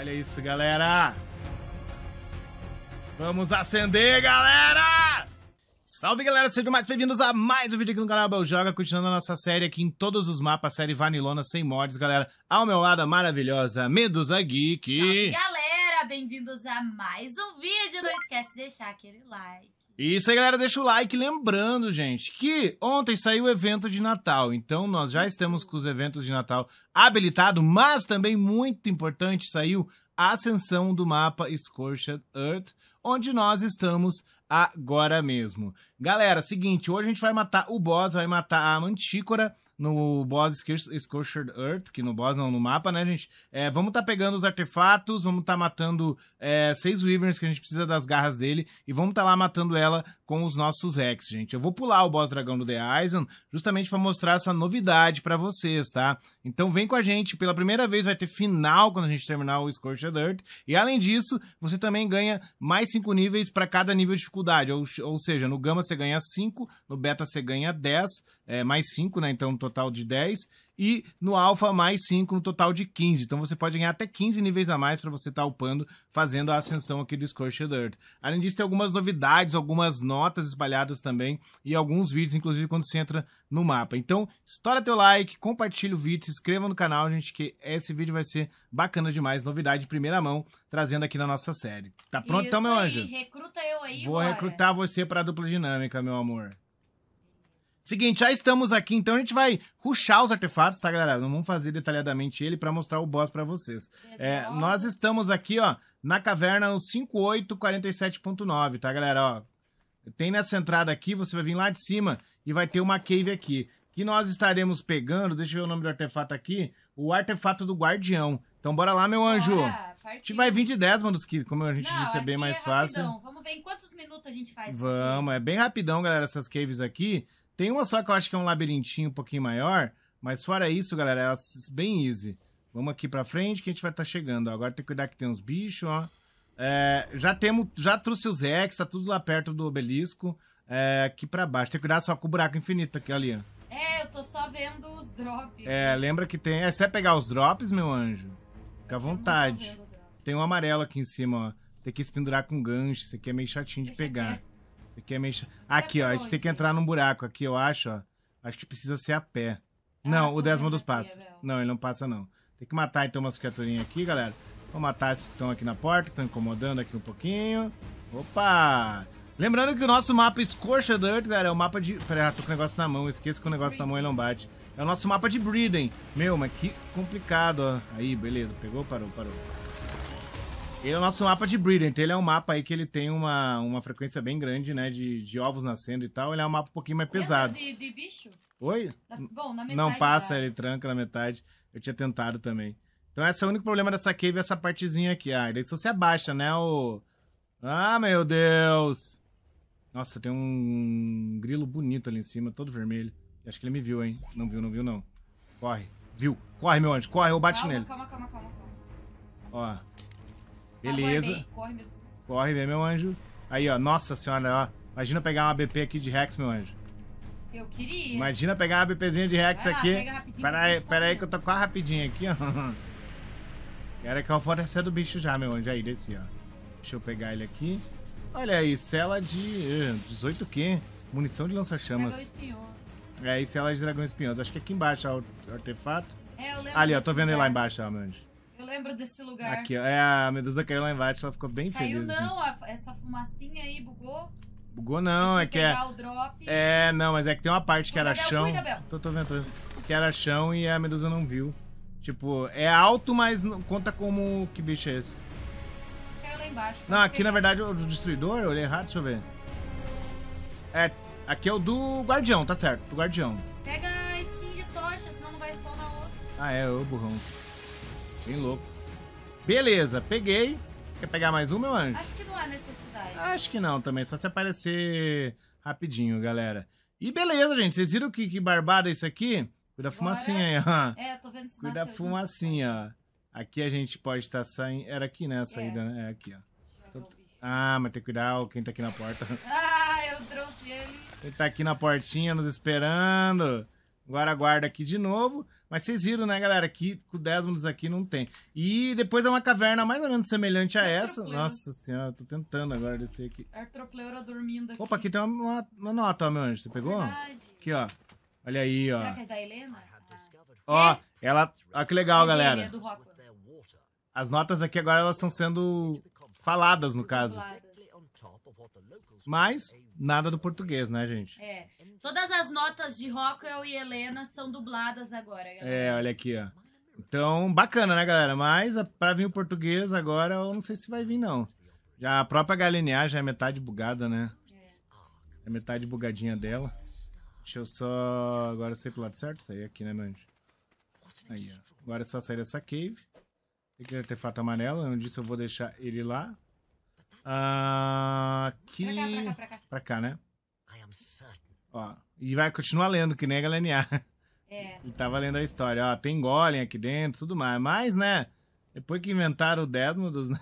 Olha isso, galera. Vamos acender, galera! Salve, galera! Sejam mais bem-vindos a mais um vídeo aqui no canal Bel Joga, continuando a nossa série aqui em todos os mapas, série Vanilona sem mods, galera. Ao meu lado, a maravilhosa Medusa Geek. Salve, galera! Bem-vindos a mais um vídeo. Não esquece de deixar aquele like. Isso aí, galera, deixa o like. Lembrando, gente, que ontem saiu o evento de Natal. Então, nós já estamos com os eventos de Natal habilitados, mas também, muito importante, saiu a ascensão do mapa Scorched Earth, onde nós estamos agora mesmo. Galera, seguinte, hoje a gente vai matar o boss, vai matar a Mantícora no boss Scorched Earth, que no boss não, no mapa, né, gente? É, vamos tá pegando os artefatos, vamos tá matando é, seis Wyverns, que a gente precisa das garras dele, e vamos tá lá matando ela com os nossos Rex, gente. Eu vou pular o boss dragão do The Aizen, justamente para mostrar essa novidade para vocês, tá? Então vem com a gente, pela primeira vez vai ter final quando a gente terminar o Scorched Earth, e além disso, você também ganha mais cinco níveis para cada nível de dificuldade, ou, ou seja, no Gama você ganha 5, no Beta você ganha 10, é, mais 5, né? Então, um total de 10. E no Alpha, mais 5, no total de 15. Então, você pode ganhar até 15 níveis a mais para você estar tá upando, fazendo a ascensão aqui do Scorched Earth. Além disso, tem algumas novidades, algumas notas espalhadas também e alguns vídeos, inclusive, quando você entra no mapa. Então, estoura teu like, compartilha o vídeo, se inscreva no canal, gente, que esse vídeo vai ser bacana demais. Novidade de primeira mão, trazendo aqui na nossa série. Tá pronto Isso então, meu aí, anjo? Recruta eu aí, Vou bora. recrutar você para a dupla dinâmica, meu amor. Seguinte, já estamos aqui, então a gente vai ruxar os artefatos, tá, galera? Não vamos fazer detalhadamente ele para mostrar o boss para vocês. É, nós estamos aqui, ó, na caverna no 5847.9, tá, galera? Ó, tem nessa entrada aqui, você vai vir lá de cima e vai ter uma cave aqui. Que nós estaremos pegando, deixa eu ver o nome do artefato aqui, o artefato do guardião. Então bora lá, meu anjo. Bora, A gente vai vir de 10, mano, que como a gente Não, disse, é bem mais fácil. rapidão. Vamos ver em quantos minutos a gente faz isso Vamos, é bem rapidão, galera, essas caves aqui. Tem uma só que eu acho que é um labirintinho um pouquinho maior, mas fora isso, galera, é bem easy. Vamos aqui pra frente que a gente vai estar chegando. ó. Agora tem que cuidar que tem uns bichos, ó. É, já temos, já trouxe os Rex, tá tudo lá perto do obelisco. É, aqui pra baixo. Tem que cuidar só com o buraco infinito aqui ali, ó. É, eu tô só vendo os drops. É, lembra que tem... É, você pegar os drops, meu anjo, fica à vontade. Tem um amarelo aqui em cima, ó. Tem que se pendurar com gancho. Isso aqui é meio chatinho de Deixa pegar. aqui. Aqui é meio chato. Aqui, ó. A gente tem que entrar num buraco aqui, eu acho, ó. Acho que precisa ser a pé. Ah, não, tô o vendo passa. aqui, Abel. Não, ele não passa, não. Tem que matar, então, umas criaturinhas aqui, galera. Vou matar esses que estão aqui na porta, que estão incomodando aqui um pouquinho. Opa! Lembrando que o nosso mapa Scorched Earth, galera, é o mapa de... Pera, tô com o negócio na mão. Esqueça que o negócio na mão ele não bate. É o nosso mapa de Breeding. Meu, mas que complicado, ó. Aí, beleza. Pegou, parou, parou. Ele é o nosso mapa de Breeding. Então ele é um mapa aí que ele tem uma, uma frequência bem grande, né? De, de ovos nascendo e tal. Ele é um mapa um pouquinho mais pesado. De, de bicho? Oi? Na- bom, na metade Não passa, ele tranca na metade. Eu tinha tentado também. Então esse é o único problema dessa cave, essa partezinha aqui. Ah, daí se você abaixa, né, o... Ah, meu Deus! Nossa, tem um grilo bonito ali em cima, todo vermelho. Acho que ele me viu, hein? Não viu, não viu, não. Corre. Viu. Corre, meu anjo. Corre, eu bate calma, nele. Calma, calma, calma, calma. Ó. Ah, Beleza. Corre, meu Deus. Corre, vem, meu anjo. Aí, ó. Nossa senhora, ó. Imagina pegar uma BP aqui de Rex, meu anjo. Eu queria. Imagina pegar uma BPzinha de Rex lá, aqui. Pera aí, pera aí que eu tô quase rapidinho aqui, ó. Quero que eu fornecer do bicho já, meu anjo. Aí, desci, ó. Deixa eu pegar ele aqui. Olha aí, cela de eh, 18Q. Munição de lança-chamas. espinhoso. É, aí, cela de dragão espinhoso. Acho que aqui embaixo, ó, o artefato. É, eu lembro Ali, ó, tô vendo ele lá lugar. embaixo, ó, meu anjo. Eu lembro desse lugar. Aqui, ó. É, a medusa caiu lá embaixo, ela ficou bem Caiu feliz. assim. não, a- essa fumacinha aí bugou. Bugou não, Eu é que é... É, não, mas é que tem uma parte que era Bel, chão. cuida. Tô, tô vendo, tô vendo. Que era chão e a medusa não viu. Tipo, é alto, mas não conta como. Que bicho é esse? Caiu lá embaixo. Não, aqui na pegar. verdade o do destruidor, eu olhei errado, deixa eu ver. É, aqui é o do guardião, tá certo, do guardião. Pega a skin de tocha, senão não vai spawnar outro. Ah, é, ô burrão. Bem louco. Beleza, peguei. Quer pegar mais um, meu anjo? Acho que não há necessidade. Acho que não também, só se aparecer rapidinho, galera. E beleza, gente, vocês viram que, que barbada é isso aqui? Cuida da fumacinha aí, ó. É, eu tô vendo se Cuida da fumacinha, ó. Aqui a gente pode estar saindo. Era aqui, né? A saída, né? É aqui, ó. Deixa eu ver o bicho. Ah, mas tem que cuidar, quem tá aqui na porta. Ah, eu trouxe ele. Ele tá aqui na portinha nos esperando. Agora aguarda aqui de novo. Mas vocês viram, né, galera? Aqui com 10 minutos aqui não tem. E depois é uma caverna mais ou menos semelhante a essa. Nossa senhora, tô tentando agora descer aqui. Artropleura dormindo aqui. Opa, aqui tem uma, uma- uma nota, ó, meu anjo. Você pegou? Verdade. Aqui, ó. Olha aí, ó. Será que é da Helena? Ó, ela. Ó, que legal, É galera. é. As notas aqui agora elas estão sendo faladas, no caso. Dubladas. Mas nada do português, né, gente? É. Todas as notas de Rockwell e Helena são dubladas agora, galera. É, olha aqui, ó. Então, bacana, né, galera? Mas a- pra vir o português agora, eu não sei se vai vir, não. Já a própria HLNA já é metade bugada, né? É metade bugadinha dela. Deixa eu só. Agora eu sei pro lado certo? Sair aqui, né, anjo? Aí, ó. Agora é só sair dessa cave. Tem aquele artefato amarelo. Eu disse eu vou deixar ele lá. Ah, aqui. Pra cá, pra cá, pra cá. Pra cá, né? Ó. E vai continuar lendo, que nem a HLNA. É. E tava lendo a história, ó, tem golem aqui dentro, tudo mais. Mas, né, depois que inventaram o Desmodus, né,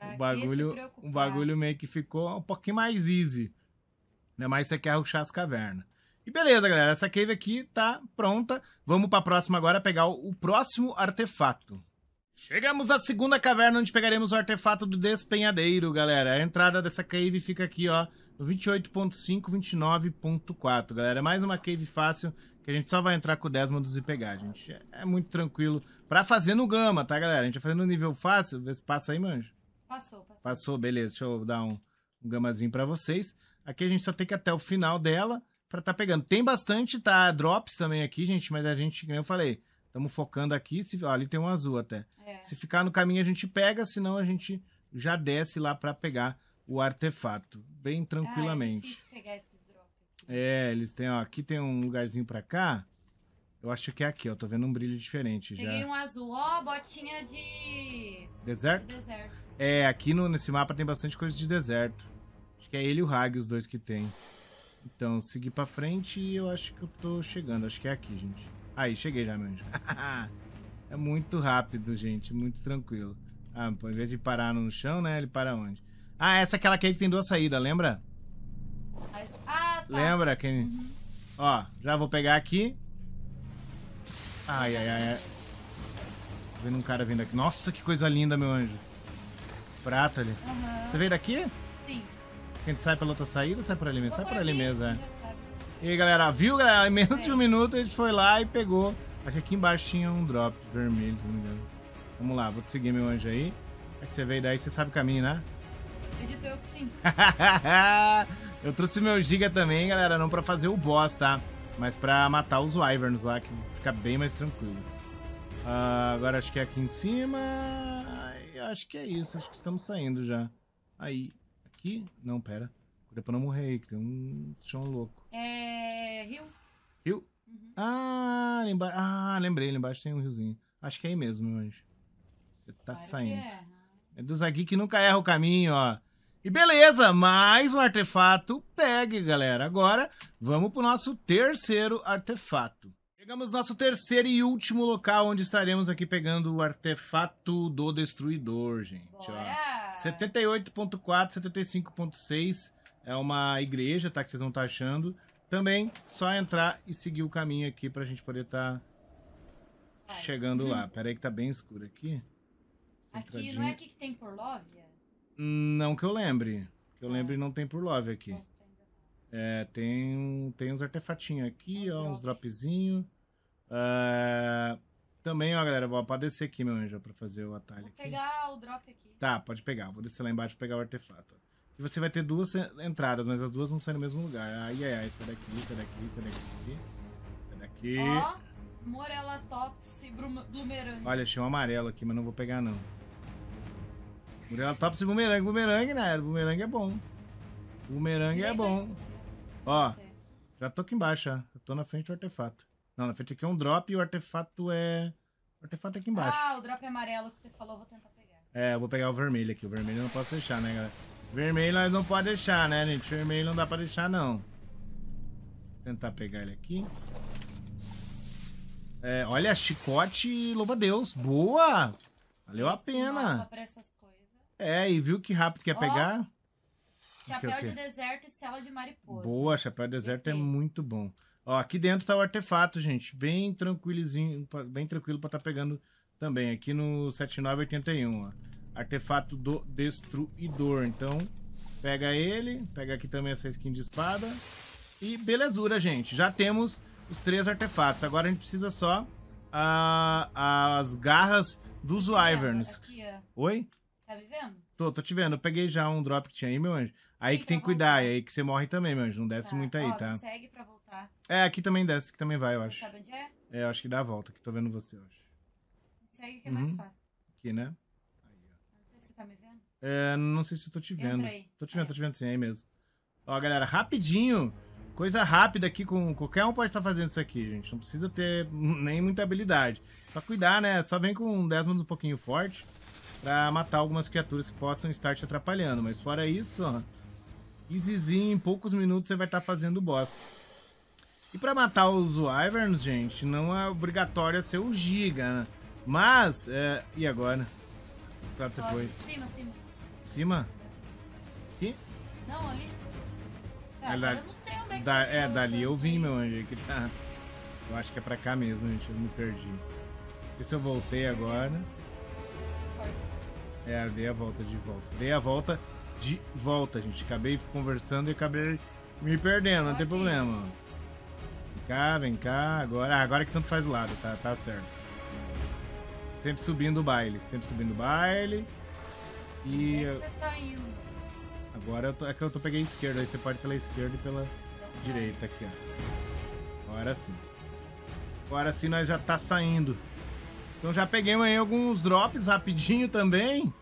o bagulho, o bagulho meio que ficou um pouquinho mais easy. Ainda mais se você quer ruxar as cavernas. E beleza, galera, essa cave aqui tá pronta. Vamos pra próxima agora pegar o, o próximo artefato. Chegamos na segunda caverna onde pegaremos o artefato do despenhadeiro, galera. A entrada dessa cave fica aqui, ó, no 28.5, 29.4, galera. É mais uma cave fácil que a gente só vai entrar com o Desmodus e pegar, gente. É, é muito tranquilo pra fazer no gama, tá, galera? A gente vai fazer no nível fácil, vê se passa aí, manjo. Passou, passou. Passou, beleza. Deixa eu dar um, um gamazinho pra vocês. Aqui a gente só tem que ir até o final dela pra tá pegando. Tem bastante, tá? Drops também aqui, gente, mas a gente, como eu falei, estamos focando aqui. Se, ó, ali tem um azul até. É. Se ficar no caminho a gente pega, senão a gente já desce lá pra pegar o artefato. Bem Ah, é tranquilamente. pegar esses drops. É, eles têm, ó, aqui tem um lugarzinho pra cá. Eu acho que é aqui, ó. Tô vendo um brilho diferente já. Peguei um azul. Ó, botinha de... de Deserto? deserto. É, aqui no, nesse mapa tem bastante coisa de deserto. Acho que é ele e o Hag, os dois que tem. Então, seguir pra frente e eu acho que eu tô chegando. Acho que é aqui, gente. Aí, cheguei já, meu anjo. é muito rápido, gente. Muito tranquilo. Ah, pô, ao invés de parar no chão, né? Ele para onde? Ah, essa é aquela cave que tem duas saídas, lembra? Ah, tá. Lembra? Que... Ó, já vou pegar aqui. Ai, ai, ai. Tô vendo um cara vindo aqui. Nossa, que coisa linda, meu anjo. Prata ali. Aham. Você veio daqui? Sim. A gente sai pela outra saída ou sai por ali mesmo? Sai Vou por ali mesmo, é. E aí, galera, viu, galera? Em menos de É. um minuto a gente foi lá e pegou. Acho que aqui embaixo tinha um drop vermelho, se não me engano. Vamos lá, vou te seguir, meu anjo aí. É que você veio daí, você sabe o caminho, né? Acredito eu que sim. eu trouxe meu giga também, galera, não pra fazer o boss, tá? Mas pra matar os wyverns lá, que fica bem mais tranquilo. Ah, agora acho que é aqui em cima. Acho que é isso, acho que estamos saindo já. Aí, aqui? Não, pera. Cuida pra não morrer aí, que tem um chão louco. É... Rio? Rio? Uhum. Ah, lá embaixo. Ah, lembrei, lá embaixo tem um riozinho. Acho que é aí mesmo, meu anjo. Você tá Claro que saindo. é. É dos aqui que nunca erra o caminho, ó. E beleza, mais um artefato pegue, galera. Agora, vamos pro nosso terceiro artefato. Chegamos no nosso terceiro e último local onde estaremos aqui pegando o artefato do destruidor, gente. Ó. Bora! 78.4, 75.6 é uma igreja, tá? Que vocês vão estar achando. Também só entrar e seguir o caminho aqui pra gente poder estar Vai. chegando lá. Pera aí que tá bem escuro aqui. Aqui, não é aqui que tem por Lóvia? Não que eu lembre. Que eu lembre não tem por love aqui. É, tem, tem uns artefatinhos aqui, ó, uns dropzinhos. É, também, ó, galera, vou pode descer aqui, meu anjo, pra fazer o atalho Vou aqui. pegar o drop aqui. Tá, pode pegar. Vou descer lá embaixo pra pegar o artefato. E você vai ter duas en- entradas, mas as duas vão sair no mesmo lugar. Ai, ai, ai, sai daqui, sai daqui, sai daqui. Sai daqui. Ó, Morella Tops e Bloomerang. Olha, achei um amarelo aqui, mas não vou pegar, não. Murela Tops e bumerangue. Bumerangue, né? Bumerangue é bom. Bumerangue é Direito bom. Ó, Você. já tô aqui embaixo, já. Eu tô na frente do artefato. Não, na frente aqui é um drop e o artefato é... O artefato é aqui embaixo. Ah, o drop amarelo que você falou, vou tentar pegar. É, eu vou pegar o vermelho aqui. O vermelho eu não posso deixar, né, galera? Vermelho nós não pode deixar, né, gente? Vermelho não dá pra deixar, não. Vou tentar pegar ele aqui. É, olha, chicote, louva Deus. Boa! Valeu a pena. É, e viu que rápido que ia Ó, pegar? Chapéu de deserto e cela de mariposa. Boa, chapéu deserto é muito bom. Ó, aqui dentro tá o artefato, gente. Bem tranquilozinho, pra- bem tranquilo pra tá pegando também. Aqui no 7981, ó. Artefato do Destruidor. Então, pega ele. Pega aqui também essa skin de espada. E belezura, gente. Já temos os três artefatos. Agora a gente precisa só ah, as garras dos Wyverns. Oi? Tá me vendo? Tô, tô te vendo. Eu peguei já um drop que tinha aí, meu anjo. Aí Sim, que tem que pra cuidar. voltar. Aí que você morre também, meu anjo. Não desce Tá. muito aí, Ó, tá? segue pra voltar. É, aqui também desce, que também vai, eu Você acho. sabe onde é? É, eu acho que dá a volta, que tô vendo você, eu acho. Segue que é mais Uhum. fácil. Aqui, né? Não sei se você tá me vendo. É, não sei se eu tô te vendo. Entra aí. Tô te vendo, É. tô te vendo sim, é aí mesmo. Ó, galera, rapidinho. Coisa rápida aqui com. Qualquer um pode estar fazendo isso aqui, gente. Não precisa ter nem muita habilidade. Só cuidar, né? Só vem com um Desmond um pouquinho forte pra matar algumas criaturas que possam estar te atrapalhando. Mas fora isso, ó. Easyzinho, em poucos minutos você vai estar fazendo o boss. E pra matar os Wyverns, gente, não é obrigatório ser o Giga, né? Mas, é... e agora? Pra você foi? Cima, cima. Cima? Aqui? Não, ali. É agora da- eu não sei onde é que Da, é, dali eu vim, vi. meu anjo. Aqui tá. Eu acho que é pra cá mesmo, gente. Eu me perdi. Vê se eu voltei agora. É, dei a volta de volta. Dei a volta de volta, gente. Acabei conversando e acabei me perdendo, não tem problema. Vem cá, vem cá. Agora, ah, agora que tanto faz o lado, tá, tá certo. Sempre subindo o baile. Sempre subindo o baile. Onde E é que você tá indo? agora eu tô, é que eu tô peguei a esquerda. Aí você pode pela esquerda e pela direita aqui, ó. Agora sim. Agora sim nós já tá saindo. Então já peguei aí alguns drops rapidinho também.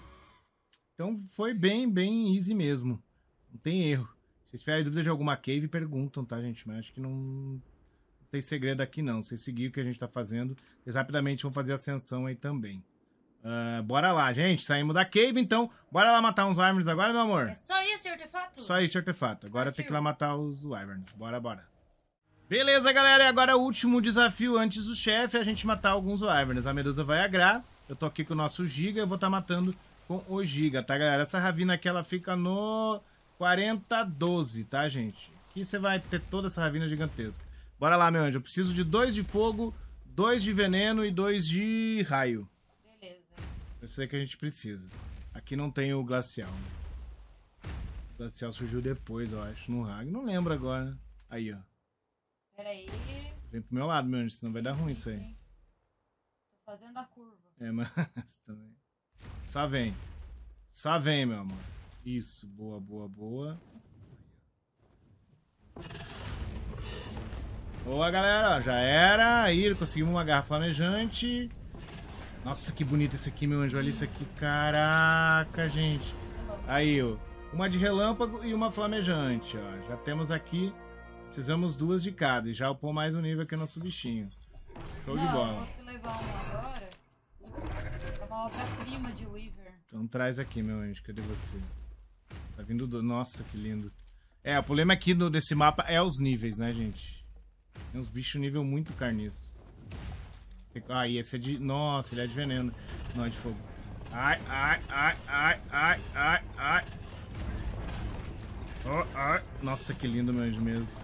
Então foi bem, bem easy mesmo. Não tem erro. Se tiverem dúvida de alguma cave, perguntam, tá, gente? Mas acho que não, não tem segredo aqui, não. Vocês seguir o que a gente tá fazendo. Eles rapidamente vão fazer a ascensão aí também. Ah, bora lá, gente. Saímos da cave, então. Bora lá matar uns Wyverns agora, meu amor? É só isso artefato? Só isso, artefato. Agora tem que ir lá matar os Wyverns. Bora, bora. Beleza, galera. E agora o último desafio antes do chefe é a gente matar alguns Wyverns. A Medusa vai agrar. Eu tô aqui com o nosso Giga. Eu vou estar matando com o Giga, tá, galera? Essa Ravina aqui, ela fica no 4012, tá, gente? Aqui você vai ter toda essa Ravina gigantesca. Bora lá, meu anjo. Eu preciso de dois de fogo, dois de veneno e dois de raio. Isso aí que a gente precisa. Aqui não tem o glacial. né? O glacial surgiu depois, eu acho, no Rag. Não lembro agora. Aí, ó. Pera aí. Vem pro meu lado, meu anjo, senão vai dar Sim, ruim sim, isso aí. sim. Tô fazendo a curva. É, mas também. Só vem. Só vem, meu amor. Isso, boa, boa, boa. Boa, galera, já era. Aí, conseguimos uma garra flamejante. Nossa, que bonito esse aqui, meu anjo. Olha isso aqui. Caraca, gente. Aí, ó. Uma de relâmpago e uma flamejante, ó. Já temos aqui. Precisamos duas de cada. E já upou mais um nível aqui no nosso bichinho. Show de Não, bola. vou te levar um agora. É uma obra-prima de Weaver. Então traz aqui, meu anjo. Cadê você? Tá vindo do. Nossa, que lindo. É, o problema aqui no, desse mapa é os níveis, né, gente? Tem uns bichos nível muito carniço. Ah, e esse é de. Nossa, ele é de veneno. Não, é de fogo. Ai, ai, ai, ai, ai, ai, ai. Oh, ai. Nossa, que lindo, meu anjo mesmo.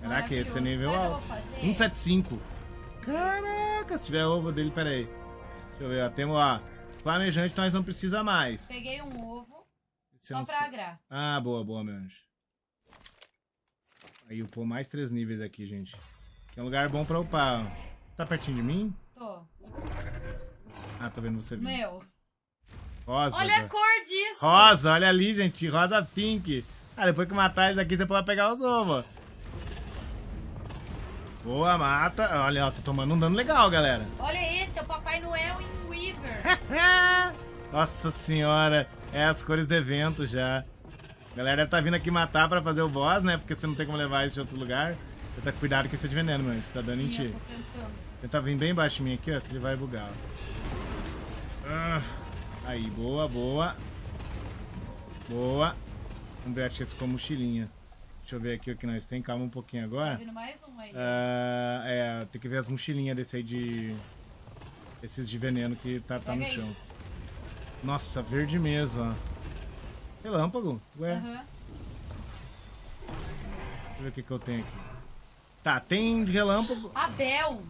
Caraca, esse é nível alto. vou fazer? 175. Caraca, se tiver ovo dele, pera aí. Deixa eu ver, ó. Temos, ó. Flamejante, nós não precisa mais. Peguei um ovo Esse só não pra sei. agrar. Ah, boa, boa, meu anjo. Aí upou mais três níveis aqui, gente. Que é um lugar bom pra upar. ó. Tá pertinho de mim? Ah, tô vendo você vindo. Meu, Rosa. olha a cor disso. Rosa, olha ali, gente. Rosa pink. Ah, depois que matar isso aqui, você pode pegar os ovos. Boa, mata. Olha, ó, tô tomando um dano legal, galera. Olha esse, é o Papai Noel em Weaver. Nossa senhora, é as cores do evento já. A galera deve tá vindo aqui matar pra fazer o boss, né? Porque você não tem como levar isso de outro lugar. Você tá com cuidado que isso é de veneno, mano. Você tá dando em Sim, eu ti. Tentando. Tenta vir bem embaixo de mim aqui, ó, que ele vai bugar. ó. Ah, aí, boa, boa. Boa. Vamos ver, acho que esse ficou mochilinha. Deixa eu ver aqui o que nós tem. Calma um pouquinho Tá agora. vindo mais um aí. Ah, é, tem que ver as mochilinhas desse aí de. Esses de veneno que tá, tá no Pega aí. chão. Nossa, verde mesmo, ó. Relâmpago? Ué, Aham. deixa eu ver o que, que eu tenho aqui. Tá, tem relâmpago. Abel,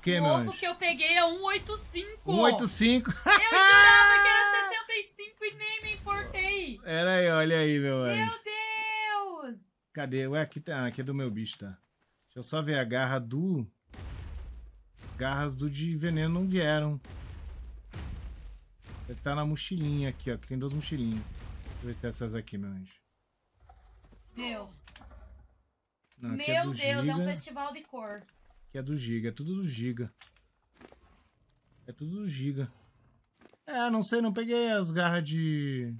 que, o meu ovo anjo? que eu peguei é 185. 185. Eu jurava que era 65 e nem me importei. Era aí, olha aí, meu anjo. Meu Deus! Cadê? Ué, aqui, tá, aqui é do meu bicho, tá? Deixa eu só ver a garra do. Garras do de veneno não vieram. Ele tá na mochilinha aqui, ó. Que tem duas mochilinhas. Deixa eu ver se é essas aqui, meu anjo. Meu, Não, é meu do Deus, é um Giga. festival de cor. Que é do Giga, é tudo do Giga. É tudo do Giga. É, não sei, não peguei as garras de.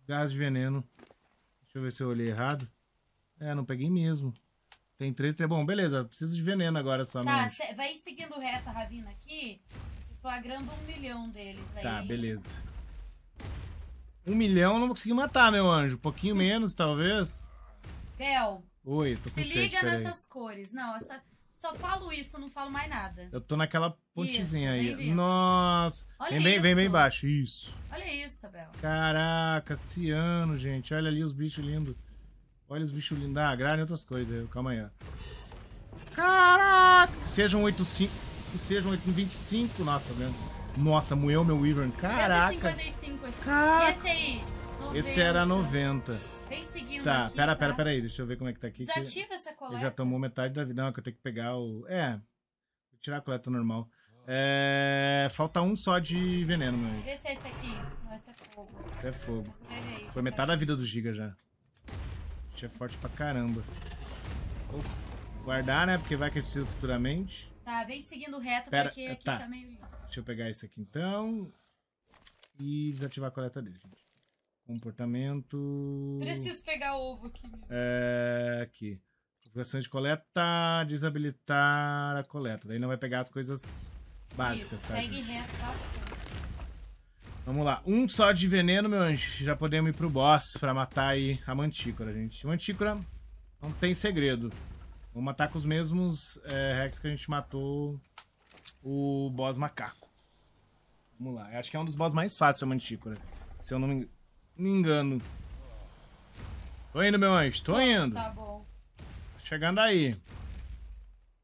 As garras de veneno. Deixa eu ver se eu olhei errado. É, não peguei mesmo. Tem três. Bom, beleza, preciso de veneno agora só, Tá, vai seguindo reto a Ravina aqui. Eu tô agrando um milhão deles aí. Tá, beleza. Um milhão eu não vou conseguir matar, meu anjo. Um pouquinho menos, talvez. Bel, Oi, tô com se sede, liga nessas cores. Não, essa, só falo isso, não falo mais nada. Eu tô naquela pontezinha Isso, aí. bem. Nossa. Olha vem, bem, vem bem isso. baixo. Isso. Olha isso, Bel. Caraca, ciano, gente. Olha ali os bichos lindos. Olha os bichos lindos. Ah, gralha e outras coisas. Calma aí. ó. Caraca! Sejam 85. Que sejam 825. Nossa, vendo? Nossa, moeu meu Wyvern. Caraca. 155 esse. E Caraca. esse aí? Esse era 90. Vem seguindo Tá, aqui, pera, tá? pera, pera aí. Deixa eu ver como é que tá aqui. Desativa essa coleta. Ele já tomou metade da vida. Não, que eu tenho que pegar o. É. Vou tirar a coleta normal. É. Falta um só de veneno, meu. Vê se é esse aqui. Não, esse é fogo. É fogo. Aí. Foi metade da vida do Giga já. Bicho é forte pra caramba. Vou guardar, né? Porque vai que eu preciso futuramente. Tá, vem seguindo reto, Pera, porque aqui tá. tá meio... Deixa eu pegar esse aqui então. E desativar a coleta dele, gente. Comportamento. Preciso pegar ovo aqui. É. Aqui. Configurações de coleta. Desabilitar a coleta. Daí não vai pegar as coisas básicas, Isso, tá? segue gente? reto bastante. Vamos lá. Um só de veneno, meu anjo. Já podemos ir pro boss pra matar aí a mantícora, gente. Mantícora não tem segredo. Vamos matar com os mesmos é, hacks que a gente matou o boss macaco. Vamos lá. Eu acho que é um dos boss mais fáceis a mantícora. Se eu não me me engano. Tô indo, meu anjo. Tô indo. Tá bom. Tô chegando aí.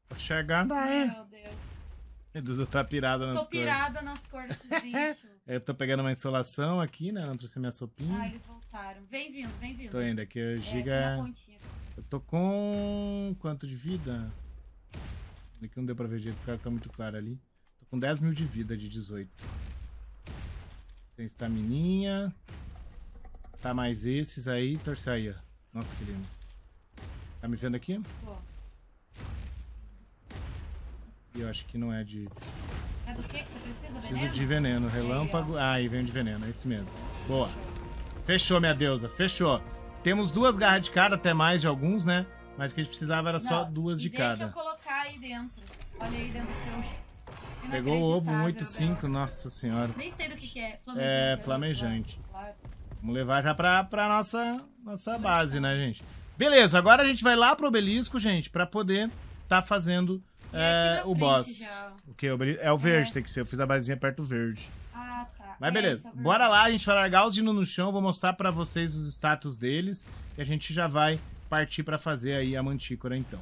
Tô chegando aí. Meu Deus. Dudu tá pirada nas Tô cores. pirada nas cores desses bichos. Eu tô pegando uma insolação aqui, né? Não trouxe minha sopinha. ah, eles voltaram. Vem vindo, vem vindo. Tô indo aqui, o É, Giga. aqui. Eu tô com. Quanto de vida? Aqui não deu pra ver direito, porque tá muito clara ali. Tô com 10 mil de vida de 18. Sem estamininha. Tá mais esses aí. Torce aí, ó. Nossa, que lindo. Tá me vendo aqui? Tô. E eu acho que não é de. É do que que você precisa, Preciso veneno? de veneno. Relâmpago. Ah, e vem de veneno. É esse mesmo. Boa. Fechou, minha deusa. Fechou. Temos duas garras de cada, até mais de alguns, né? Mas o que a gente precisava era só Não, duas e de deixa cada. eu colocar aí dentro. Olha aí dentro que eu... Pegou o ovo Inacreditável, 185, nossa senhora. Nem sei do que que é. Flamejante. É, né? flamejante. Claro. Vamos levar já pra, pra nossa, nossa base, né, gente? Beleza, agora a gente vai lá pro obelisco, gente, pra poder tá fazendo é, o boss. já. O que? É o verde, É. tem que ser. Eu fiz a basezinha perto do verde. Ah, tá. Mas É, beleza, é bora lá, a gente vai largar os dino no chão, vou mostrar pra vocês os status deles e a gente já vai partir pra fazer aí a mantícora então.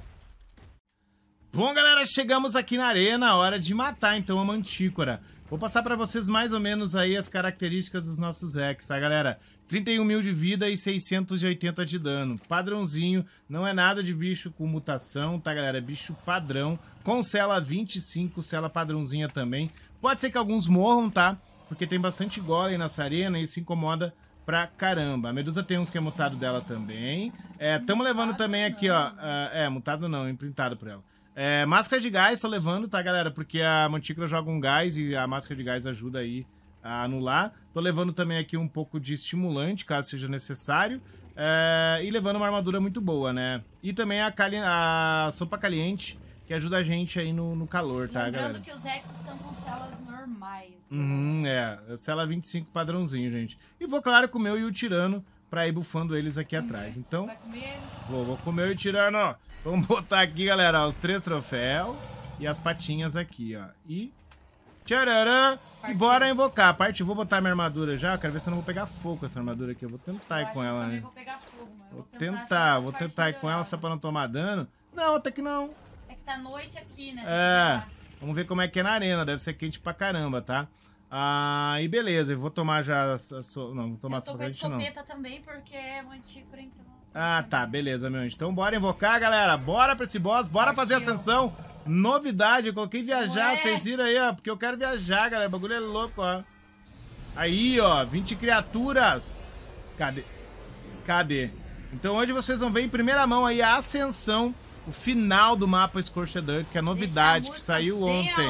Bom, galera, chegamos aqui na arena, hora de matar então a mantícora. Vou passar pra vocês mais ou menos aí as características dos nossos Rex, tá, galera? 31 mil de vida e 680 de dano. Padrãozinho, não é nada de bicho com mutação, tá, galera? É bicho padrão, com cela 25, cela padrãozinha também. Pode ser que alguns morram, tá? Porque tem bastante golem nessa arena e isso incomoda pra caramba. A Medusa tem uns que é mutado dela também. É, tamo levando também aqui, ó. ah, é, mutado não, imprintado por ela. É, máscara de gás tô levando, tá, galera? Porque a Mantícora joga um gás e a máscara de gás ajuda aí a anular. Tô levando também aqui um pouco de estimulante, caso seja necessário. É, e levando uma armadura muito boa, né? E também a, cali- a sopa caliente, que ajuda a gente aí no, no calor, tá, Lembrando galera? que os Rex estão com celas normais. né? Uhum, é. Cela 25 padrãozinho, gente. E vou, claro, comer o Tirano pra ir bufando eles aqui atrás. Então, Vai comer? vou, vou comer o Tirano. Vamos botar aqui, galera, os três troféus e as patinhas aqui, ó. E. Tchararã! E bora invocar. Parte, vou botar minha armadura já. Quero ver se eu não vou pegar fogo com essa armadura aqui. Eu vou tentar Eu ir com ela, né? vou pegar fogo, mano. Eu Vou tentar, vou tentar ir com ela só pra não tomar dano. Não, até que não. É que tá noite aqui, né? É. Vamos ver como é que é na arena. Deve ser quente pra caramba, tá? Ah, e beleza. Eu vou tomar já... a so- Não, vou tomar Eu tô com a socrete, não. escopeta também, porque é mantícora, então... Ah, tá, beleza, meu anjo. Então bora invocar, galera. Bora pra esse boss, bora fazer ascensão. Novidade, eu coloquei viajar, vocês viram aí, ó. Porque eu quero viajar, galera. O bagulho é louco, ó. Aí, ó, 20 criaturas. Cadê? Cadê? Então hoje vocês vão ver em primeira mão aí a ascensão, o final do mapa Scorchedunk, que é novidade, que saiu ontem.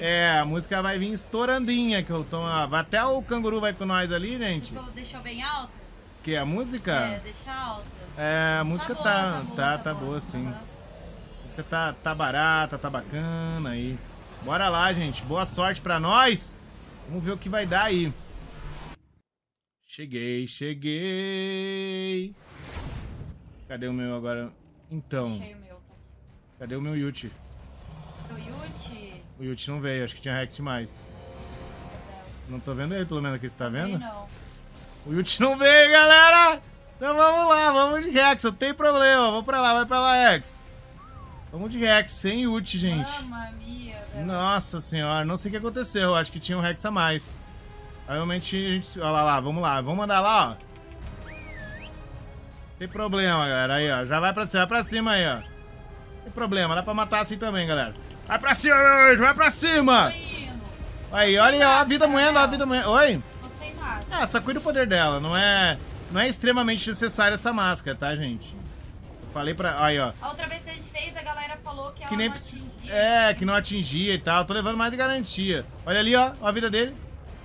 É, a música vai vir estourandinha, que eu tô... vai- Até o canguru vai com nós ali, gente. Deixou bem alta? Que é a música? É, deixa alta. É, a música boa, tá, boa, tá, tá boa, sim. Aham. A música tá, tá barata, tá bacana aí. Bora lá, gente. Boa sorte pra nós. Vamos ver o que vai dar aí. Cheguei, cheguei. Cadê o meu agora? Então, Achei o meu, tá cadê o meu Yuti? O Yuti... O Yuti não veio, acho que tinha Rex demais. Não tô vendo ele, pelo menos aqui, você tá vendo? Não. O Yuti não veio, galera! Então vamos lá, vamos de Rex, não tem problema. Vamos pra lá, vai pra lá, Rex. Vamos de Rex, sem Yuti, gente. Mamma mia, velho. Nossa senhora, não sei o que aconteceu. Acho que tinha um Rex a mais. Realmente, a gente... Olha lá, lá, vamos lá. Vamos mandar lá, ó. Tem problema, galera. Aí, ó. Já vai pra cima, vai pra cima aí, ó. Tem problema, dá pra matar assim também, galera. Vai pra cima, meu anjo, vai pra cima! Aí, olha aí, ó, a vida moendo, a vida moendo. Oi? Ah, só cuida do poder dela. Não é, não é extremamente necessária essa máscara, tá, gente? Eu falei pra... Aí, ó. A outra vez que a gente fez, a galera falou que ela Que nem não atingia. É, que não atingia e tal. Tô levando mais de garantia. Olha ali, ó, ó a vida dele.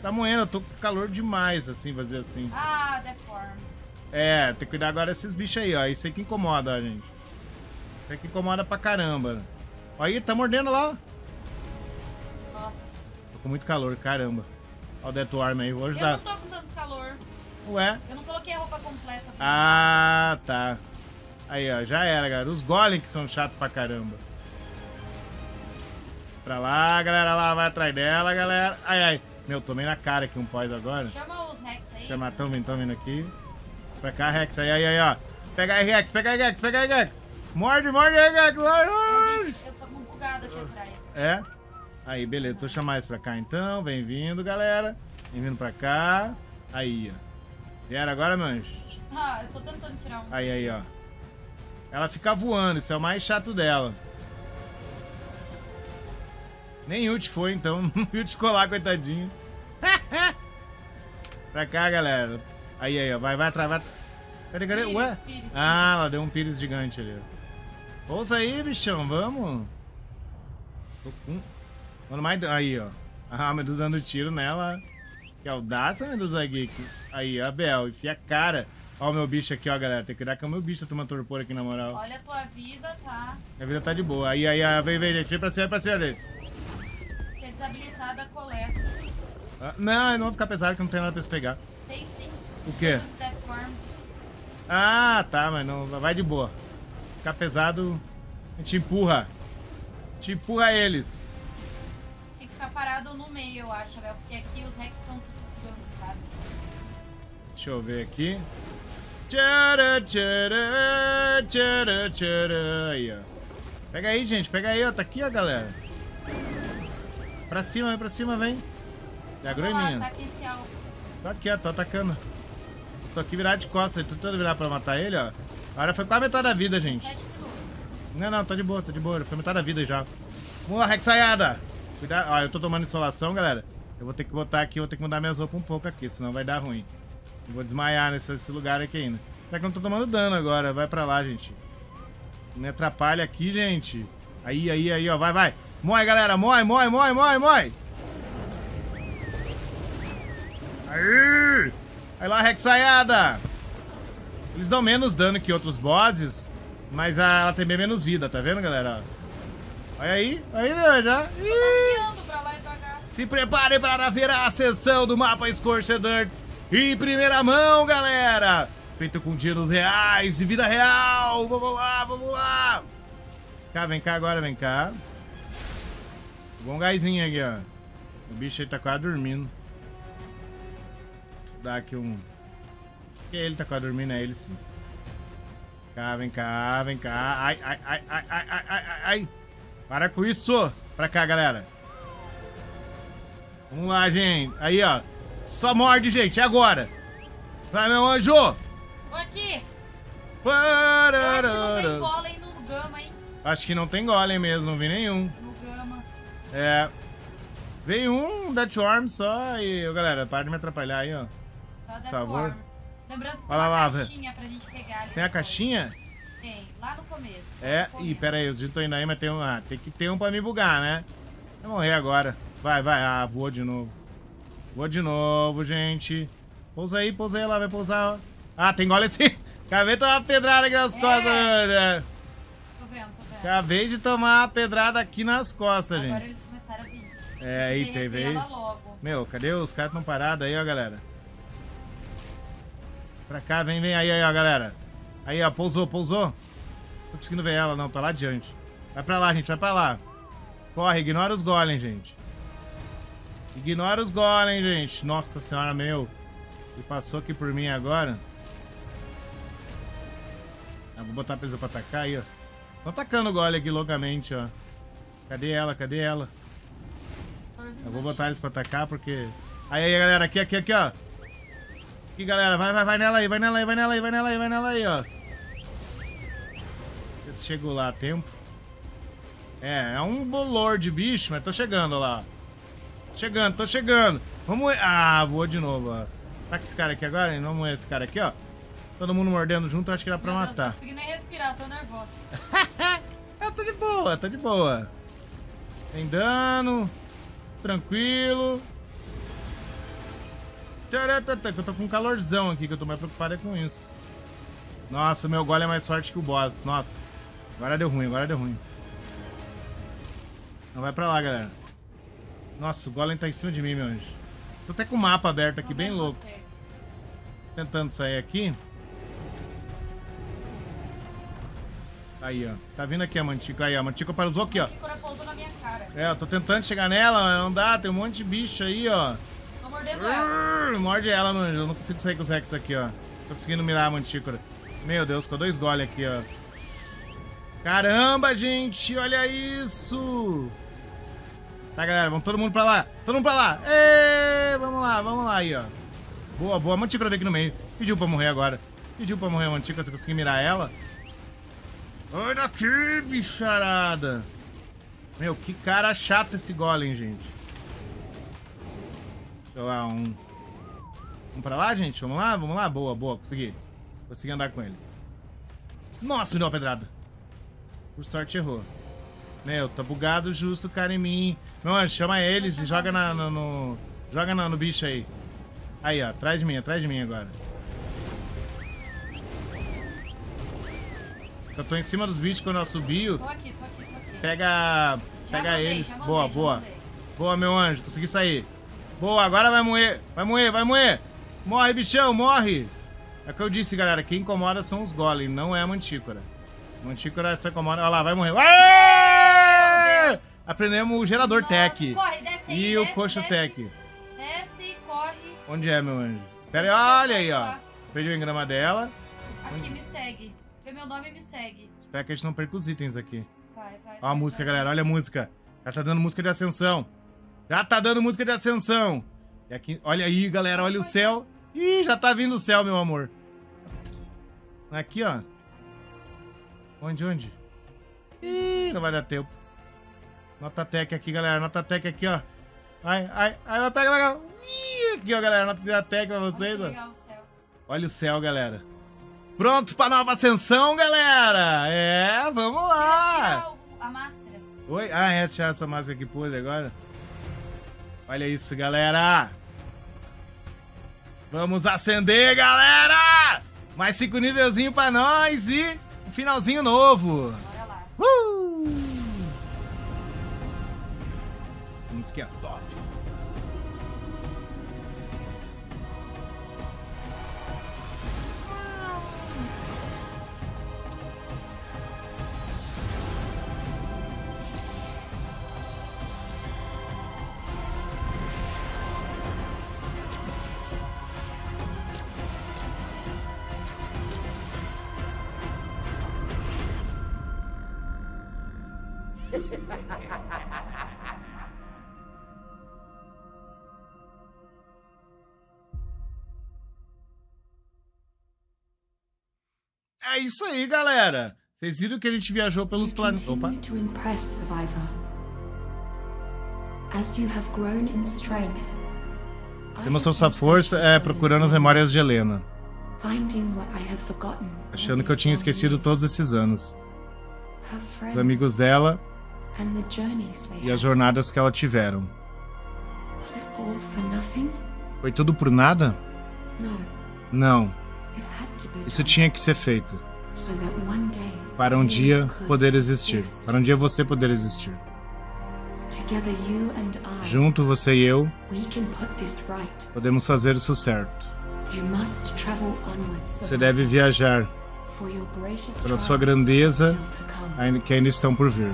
Tá moendo, eu tô com calor demais, assim, vou dizer assim. Ah, deforms. É, tem que cuidar agora desses bichos aí, ó. Isso aí que incomoda, ó, gente. Isso aí que incomoda pra caramba. Olha aí, tá mordendo lá. ó. Nossa. Tô com muito calor, caramba. Ó o Death Worm aí, vou Eu ajudar. não tô com tanto calor. Ué? Eu não coloquei a roupa completa. Ah, tá. Aí, ó, já era, galera. Os golems que são chatos pra caramba. Pra lá, galera, lá, vai atrás dela, galera. Ai, ai. Meu, tomei na cara aqui um pós agora. Chama os Rex aí. Chama, tão vindo, tão vindo aqui. Pra cá, Rex, aí, aí, aí, ó. Pega aí, Rex, pega aí, Rex, pega aí, Rex. Morde, morde aí, Rex. morde. gente, eu tô bugado aqui atrás. É? Aí, beleza. Deixa eu chamar eles pra cá, então. Bem-vindo, galera. Bem-vindo pra cá. Aí, ó. Vieram agora, meu anjo? Ah, eu tô tentando tirar um. Aí, aí, ó. Ela fica voando, isso é o mais chato dela. Nem Ult foi, então. Ult ficou lá, coitadinho. pra cá, galera. Aí, aí, ó. Vai, vai atrás, vai. Cadê, cadê? Pires, Ué? pires, Ah, ela deu um pires gigante ali. ó. Ouça aí, bichão, vamos. Tô com... Mano, mais... Aí, ó. Ah, Medusa dando tiro nela. Que audácia, Medusa Geek. Aí, a Bel, enfia a cara. Ó o meu bicho aqui, ó, galera. Tem que cuidar que o meu bicho tá tomando torpor aqui, na moral. Olha a tua vida, tá? Minha vida tá de boa. Aí, aí, aí, vem, vem, gente. Vem pra cima, vem pra cima, gente. É desabilitada a coleta. Ah, não, eu não vou ficar pesado que não tem nada pra eles pegar. Tem sim. O quê? Ah, tá, mas não, vai de boa. Ficar pesado, a gente empurra. A gente empurra eles. Ficar parado no meio, eu acho, Abel. Porque aqui os Rex estão tudo sabe? Deixa eu ver aqui. Tchara, tchara, tchara, tchara. Aí, ó. Pega aí, gente. Pega aí, ó. Tá aqui, ó, galera. Pra cima, vem pra cima, vem. Graninha. ataque esse alvo. Tô aqui, ó. Tô atacando. Tô aqui virado de costas. Tô tentando virar pra matar ele, ó. Agora foi quase metade da vida, gente. 7 minutos. Não, não, tô de boa, tô de boa. Foi metade da vida já. Vamos lá, Rexaiada. Cuidado. Ó, eu tô tomando insolação, galera. Eu vou ter que botar aqui, eu vou ter que mudar minhas roupas um pouco aqui, senão vai dar ruim. Eu vou desmaiar nesse, nesse lugar aqui ainda. Só que eu não tô tomando dano agora. Vai pra lá, gente. Não me atrapalha aqui, gente. Aí, aí, aí, ó. Vai, vai. Mói, galera. Mói, mói, mói, mói, mói. Aí. Aí lá, Rexaiada. Eles dão menos dano que outros bosses, mas ela tem bem menos vida, tá vendo, galera? Olha aí, aí, ó, já. Se prepare para ver a ascensão do mapa Scorched Earth em primeira mão, galera! Feito com dinheiros reais, de vida real! Vamos lá, vamos lá! Cá, vem cá agora, vem cá. Bom gásinho aqui, ó. O bicho aí tá quase dormindo. Dá aqui um... Que ele tá quase dormindo, é ele sim. cá, vem cá, vem cá. Ai, ai, ai, ai, ai, ai, ai, ai. Para com isso. Pra cá, galera. Vamos lá, gente. Aí, ó. Só morde, gente. É agora. Vai, meu anjo. Tô aqui. Eu acho que não tem golem no Gama, hein? Acho que não tem golem mesmo, não vi nenhum. No Gama. É. Veio um Death Worm só e, galera, para de me atrapalhar aí, ó. Só Death favor. Worms. Lembrando que tem lá, uma lá, caixinha pra gente pegar ali. Tem a caixinha? Tem, lá no começo. É, No ih, começo. pera aí, os ditos indo aí, mas tem um. Ah, tem que ter um pra me bugar, né? Vai morrer agora. Vai, vai. Ah, voa de novo. Voa de novo, gente. Pousa aí, pousa aí, lá, vai pousar. ó. Ah, tem gole assim. Acabei de tomar uma pedrada aqui nas É. costas. Tô vendo, tô vendo. Acabei de tomar uma pedrada aqui nas costas, Agora gente. eles começaram a vir. É, aí teve aí. Meu, cadê os caras tão parados aí, ó, galera? Pra cá, vem, vem aí, aí, ó, galera. Aí, ó, pousou, pousou. Tô conseguindo ver ela, não, tá lá adiante. Vai pra lá, gente, vai pra lá. Corre, ignora os golem, gente. Ignora os golem, gente. Nossa senhora, meu. Ele passou aqui por mim agora. Ah, vou botar a pessoa pra atacar aí, ó. Tô atacando o golem aqui loucamente, ó. Cadê ela? Cadê ela? 14 Eu vou botar eles pra atacar porque. Aí, aí, galera, aqui, aqui, aqui, ó. Aqui, galera, vai, vai, vai nela aí, vai nela aí, vai nela aí, vai nela aí, vai nela aí, ó. Vê se chegou lá a tempo. É, é um bolor de bicho, mas tô chegando lá. Chegando, tô chegando. Vamos. Ah, voou de novo, ó. Tá com esse cara aqui agora? hein? Vamos esse cara aqui, ó. Todo mundo mordendo junto, acho que dá pra Meu Deus, matar. Não consegui nem respirar, tô nervosa. Ah, tá de boa, tá de boa. Tem dano. Tranquilo. Eu tô com um calorzão aqui, que eu tô mais preocupado é com isso. Nossa, meu golem é mais forte que o boss. Nossa. Agora deu ruim, agora deu ruim. Não vai pra lá, galera. Nossa, o golem tá em cima de mim, meu anjo. Tô até com o mapa aberto aqui, bem louco. você. Tentando sair aqui. Aí, ó. Tá vindo aqui a mantica. Aí, ó. A mantica parou aqui, ó. Ticora pousou na minha cara. É, eu tô tentando chegar nela, mas não dá. Tem um monte de bicho aí, ó. Tô mordendo ela. Morde ela, mano. Eu não consigo sair com os Rex aqui, ó. Tô conseguindo mirar a mantícora. Meu Deus, ficou dois gole aqui, ó. Caramba, gente, olha isso. Tá, galera, vamos todo mundo pra lá. Todo mundo pra lá. Ê, vamos lá, vamos lá aí, ó. Boa, boa. Mantícora aqui no meio. Pediu pra morrer agora. Pediu pra morrer a mantícora, se eu conseguir mirar ela. Olha aqui, bicharada. Meu, que cara chato esse golem, gente. Deixa eu lá, um... Vamos pra lá, gente? Vamos lá? Vamos lá? Boa, boa, consegui. Consegui andar com eles. Nossa, me deu uma pedrada. Por sorte, errou. Meu, tá bugado justo o cara em mim. Meu anjo, chama eles e joga na, no, no- Joga na- no bicho aí. Aí, ó, atrás de mim, atrás de mim agora. Eu tô em cima dos bichos quando eu assobio. Tô aqui, tô aqui, tô aqui. Pega. Já Pega mandei, eles. mandei, boa, boa. mandei. Boa, meu anjo, consegui sair. Boa, agora vai moer. Vai moer, vai moer. Morre, bichão, morre. É o que eu disse, galera. Quem incomoda são os golem, não é a mantícora. Mantícora só incomoda. Olha lá, vai morrer. Aê! Aprendemos o gerador Nossa, tech. Corre, desce aí, E o desce, coxo desce. tech. Desce, corre. Onde é, meu anjo? Pera aí, olha aí, ó. Perdi o engrama dela. Aqui, me segue. Vê meu nome e me segue. Espero que a gente não perca os itens aqui. Vai, vai. Ó a vai, música, vai. galera. Olha a música. Já tá dando música de ascensão. Já tá dando música de ascensão. E aqui, olha aí, galera. Olha o céu. Ih, já tá vindo o céu, meu amor. Aqui, ó. Onde, onde? Ih, não vai dar tempo. Nota tech aqui, galera. Nota tech aqui, ó. Ai, ai, ai, vai pegar. Ih, aqui, ó, galera. Nota tech pra Olha vocês, que ó. o céu. Olha o céu, galera. Prontos pra nova ascensão, galera? É, vamos lá. Tira o- a máscara. Oi? Ah, é, tirar essa máscara que pôs agora. Olha isso, galera. Vamos acender, galera! Mais cinco nívelzinho pra nós e um finalzinho novo. Bora lá. Uh! Música é top. É isso aí, galera. Vocês viram que a gente viajou pelos planetas. Opa. to impress, Survivor. As you have grown in strength, Você mostrou sua força é, procurando as memórias de Helena, achando que eu tinha esquecido todos esses anos. Os amigos dela e as jornadas que ela tiveram. Foi tudo por nada? Não. Isso tinha que ser feito. Para um dia poder existir. exist. Para um dia você poder existir. Junto, você e eu, podemos fazer isso certo. Você deve viajar, pela sua grandeza, ainda que ainda estão por vir.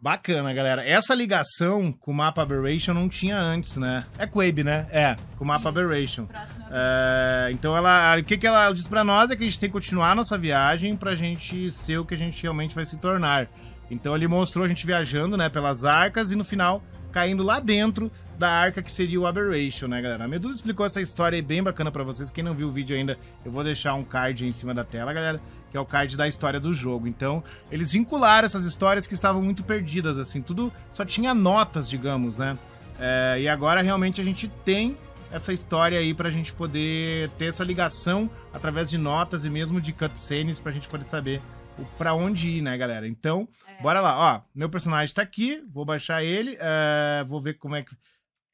Bacana, galera. Essa ligação com o mapa Aberration não tinha antes, né? É Quabe, né? É, com o mapa Isso. Aberration. É, então ela, o que, que ela diz pra nós é que a gente tem que continuar a nossa viagem pra gente ser o que a gente realmente vai se tornar. Então ele mostrou a gente viajando, né, pelas arcas e no final caindo lá dentro da arca que seria o Aberration, né, galera? A Medusa explicou essa história aí bem bacana pra vocês. Quem não viu o vídeo ainda, eu vou deixar um card aí em cima da tela, galera, que é o card da história do jogo. Então, eles vincularam essas histórias que estavam muito perdidas, assim, tudo só tinha notas, digamos, né? É, e agora realmente a gente tem essa história aí pra gente poder ter essa ligação através de notas e mesmo de cutscenes pra gente poder saber o pra onde ir, né, galera? Então, É. bora lá. Ó, meu personagem tá aqui, vou baixar ele, é, vou ver como é que...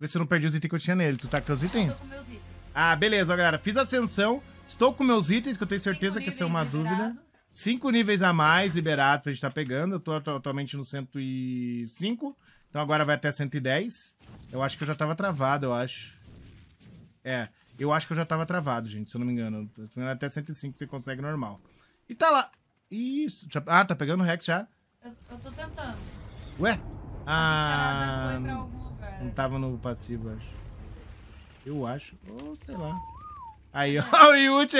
Ver se eu não perdi os itens que eu tinha nele. Tu tá com os Eu itens? tô com meus itens. Ah, beleza, ó, galera. Fiz a ascensão, estou com meus itens, que eu tenho certeza Cinco que essa é uma níveis dúvida. liberados. Cinco níveis a mais liberados pra gente tá pegando. Eu tô atu- atualmente no 105. Então agora vai até 110. Eu acho que eu já tava travado, eu acho. É, eu acho que eu já tava travado, gente, se eu não me engano. Até 105 você consegue normal. E tá lá. Isso. Ah, tá pegando o Rex já? Eu, eu tô tentando. Ué? Ah. lugar. Não tava no passivo, eu acho. Eu acho. Ou sei lá. Aí, ó, o Yuti.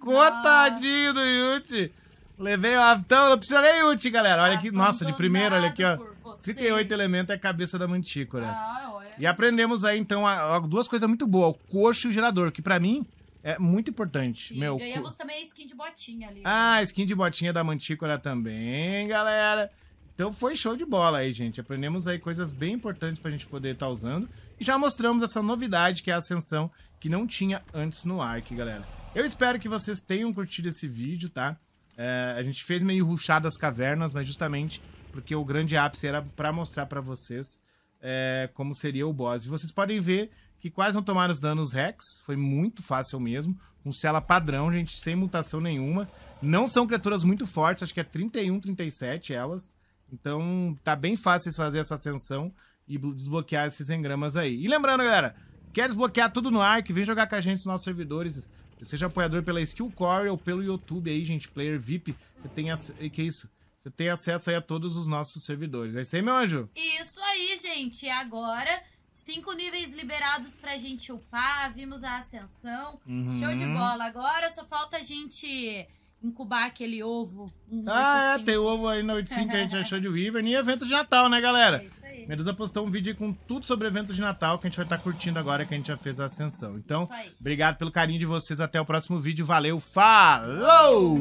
Cotadinho do Yuti. Levei o Então, não precisa nem Yuti, galera. Olha aqui. Nossa, de primeiro, olha aqui, ó. Abandonado por você. 38 elementos é a cabeça da mantícora. Ah, olha. E aprendemos aí, então, a- a- duas coisas muito boas. O coxo e o gerador, que pra mim é muito importante. Sim, Meu, ganhamos co- também a skin de botinha ali. ah, skin de botinha da mantícora também, galera. Então foi show de bola aí, gente. Aprendemos aí coisas bem importantes pra gente poder estar usando. E já mostramos essa novidade que é a Ascensão, que não tinha antes no Ark, galera. Eu espero que vocês tenham curtido esse vídeo, tá? É, a gente fez meio ruxado as cavernas, mas justamente porque o grande ápice era pra mostrar pra vocês é, como seria o boss. E vocês podem ver que quase não tomaram os danos Rex, foi muito fácil mesmo, com cela padrão, gente, sem mutação nenhuma. Não são criaturas muito fortes, acho que é 31, 37 elas. Então tá bem fácil vocês fazer essa ascensão e blo- desbloquear esses engramas aí. E lembrando, galera, quer desbloquear tudo no Ark, vem jogar com a gente nos nossos servidores. Seja apoiador pela Skill Core ou pelo YouTube aí, gente, Player VIP. Você tem ac... que isso? Você tem acesso aí a todos os nossos servidores. É isso aí, meu anjo? Isso aí, gente. Agora, cinco níveis liberados pra gente upar. Vimos a ascensão. Uhum. Show de bola. Agora só falta a gente incubar aquele ovo. Um Ah, é, 85. tem o ovo aí na 85 que a gente achou de Wyvern e evento de Natal, né, galera? É isso aí. Medusa postou um vídeo aí com tudo sobre evento de Natal que a gente vai estar curtindo agora que a gente já fez a ascensão. Então, obrigado pelo carinho de vocês. Até o próximo vídeo. Valeu, falou!